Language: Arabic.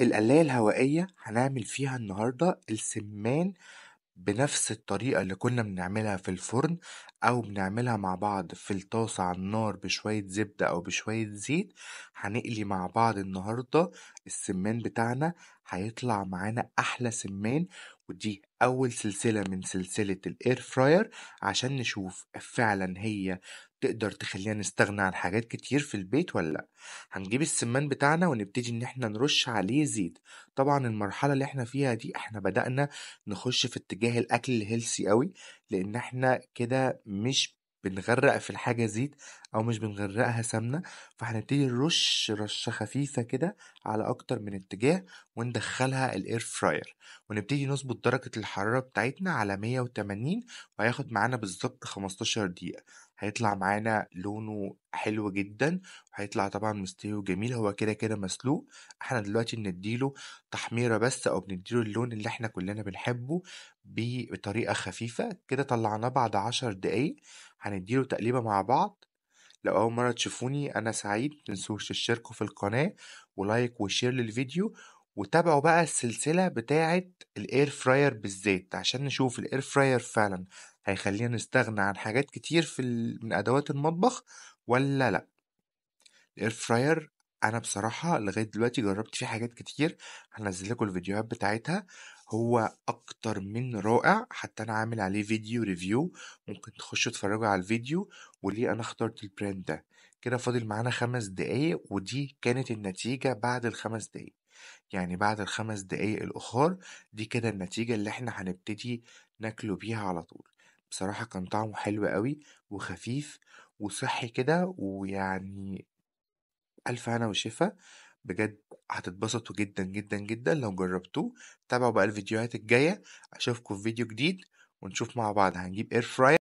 القلاية الهوائية هنعمل فيها النهاردة السمان بنفس الطريقة اللي كنا بنعملها في الفرن أو بنعملها مع بعض في الطاسة على النار بشوية زبدة أو بشوية زيت. هنقلي مع بعض النهاردة السمان بتاعنا هيطلع معانا أحلى سمان ودي أول سلسلة من سلسلة الإير فراير عشان نشوف فعلا هي تقدر تخلينا نستغنى عن حاجات كتير في البيت ولا لأ. هنجيب السمان بتاعنا ونبتدي إن إحنا نرش عليه زيت. طبعا المرحلة اللي إحنا فيها دي إحنا بدأنا نخش في اتجاه الأكل الهيلسي قوي لأن إحنا كده مش بنغرق في الحاجة زيت أو مش بنغرقها سمنة فهنبتدي نرش رشة خفيفة كده على أكتر من اتجاه وندخلها الإير فراير ونبتدي نظبط درجة الحرارة بتاعتنا على 180 وهياخد معانا بالظبط 15 دقيقة. هيطلع معانا لونه حلو جدا وهيطلع طبعا مستوي وجميل. هو كده كده مسلوق. إحنا دلوقتي بنديله تحميرة بس أو بنديله اللون اللي إحنا كلنا بنحبه بطريقة خفيفة. كده طلعناه بعد عشر دقايق. هنديله تقليبة مع بعض. لو أول مرة تشوفوني أنا سعيد متنسوش تشتركوا في القناة و like و share للفيديو وتابعوا بقى السلسلة بتاعة ال air fryer بالذات عشان نشوف ال air fryer فعلا هيخلينا نستغنى عن حاجات كتير في. من أدوات المطبخ ولا لأ ال air fryer أنا بصراحة لغاية دلوقتي جربت فيه حاجات كتير هنزل لكم الفيديوهات بتاعتها هو أكتر من رائع حتى أنا عامل عليه فيديو review ممكن تخشوا تتفرجوا على الفيديو وليه أنا اخترت ال brand ده. كده فاضل معانا خمس دقايق ودي كانت النتيجة بعد الخمس دقايق. يعني بعد الخمس دقايق الأخر دي كده النتيجة اللي إحنا هنبتدي ناكله بيها على طول. بصراحة كان طعمه حلو قوي وخفيف وصحي كده ويعني ألف هنا وشفا. بجد هتتبسطوا جدا جدا جدا. لو جربتوه تابعوا بقى الفيديوهات الجاية. أشوفكم في فيديو جديد ونشوف مع بعض. هنجيب اير فراير